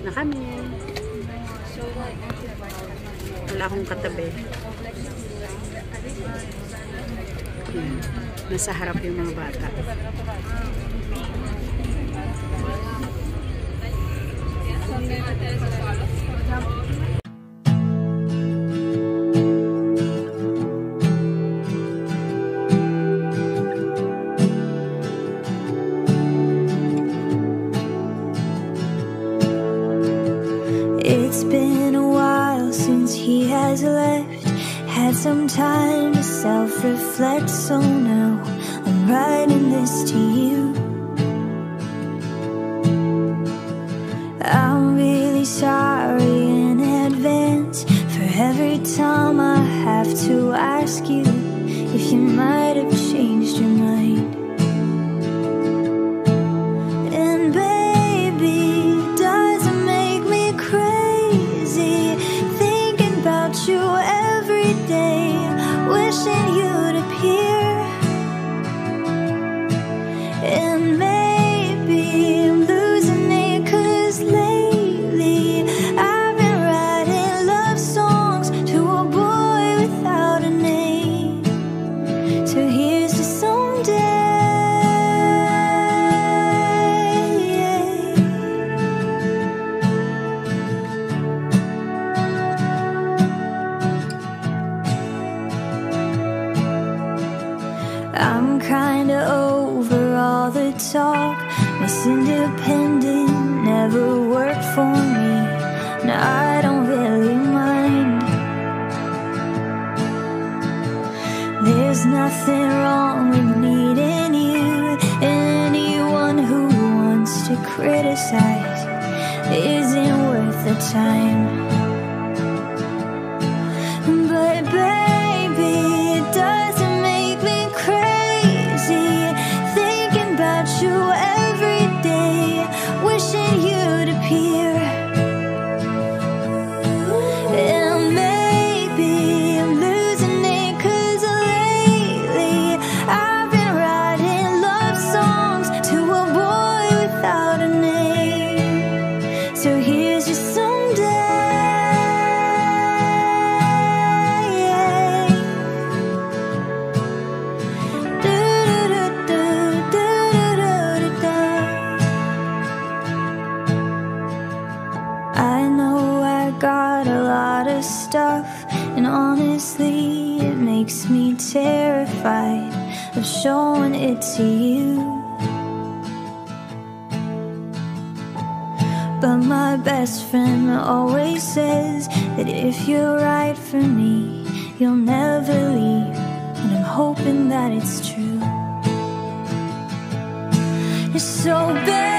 Na kami. Wala akong katabi. Ayan. Nasa harap yung mga bata. It's been a while since he has left. Had some time to self reflect, so now I'm writing this to you. I'm really sorry in advance for every time I have to ask you if you might have I'm kinda over all the talk. Miss Independent never worked for me. And I don't really mind. There's nothing wrong with needing you. Anyone who wants to criticize isn't worth the time. But baby, got a lot of stuff, and honestly, it makes me terrified of showing it to you. But my best friend always says that if you're right for me, you'll never leave. And I'm hoping that it's true. It's so, baby.